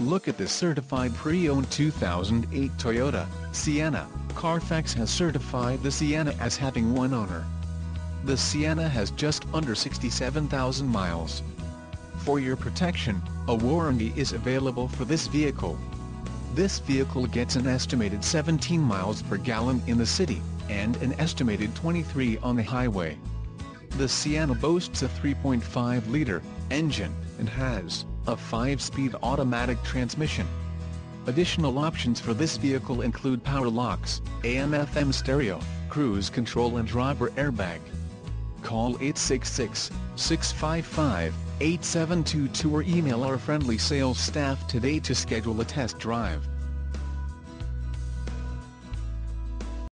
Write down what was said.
Look at this certified pre-owned 2008 Toyota Sienna. Carfax has certified the Sienna as having one owner. The Sienna has just under 67,000 miles. For your protection, a warranty is available for this vehicle. This vehicle gets an estimated 17 miles per gallon in the city, and an estimated 23 on the highway. The Sienna boasts a 3.5-liter engine, and has a 5-speed automatic transmission. Additional options for this vehicle include power locks, AM-FM stereo, cruise control and driver airbag. Call 866-655-8722 or email our friendly sales staff today to schedule a test drive.